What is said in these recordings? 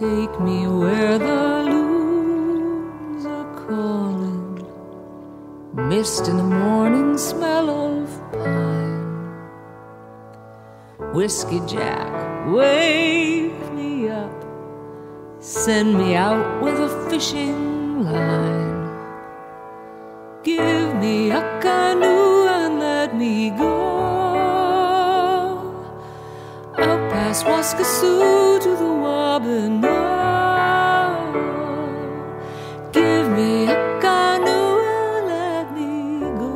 Take me where the loons are calling. Mist in the morning, smell of pine. Whiskey Jack, wake me up. Send me out with a fishing line. Past Waskasoo to the Wabanoo. Give me a canoe and let me go.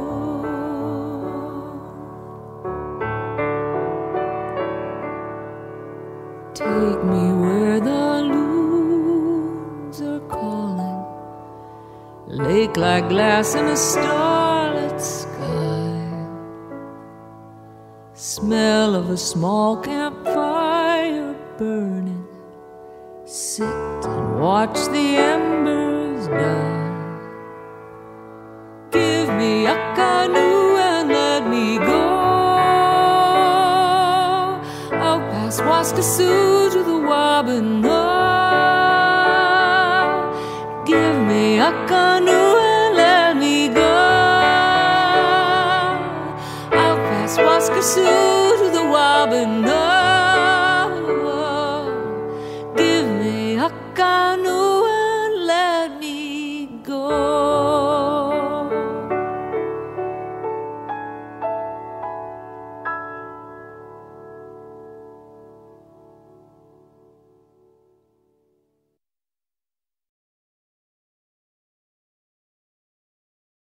Take me where the loons are calling. Lake like glass in a starlit sky. Smell of a small campfire burning. Sit and watch the embers die. Give me a canoe and let me go. I'll pass Waskasoo to the Wabanoa. Give me a canoe and let me go. I'll pass Waskasoo to the Wabanoa. no one let me go.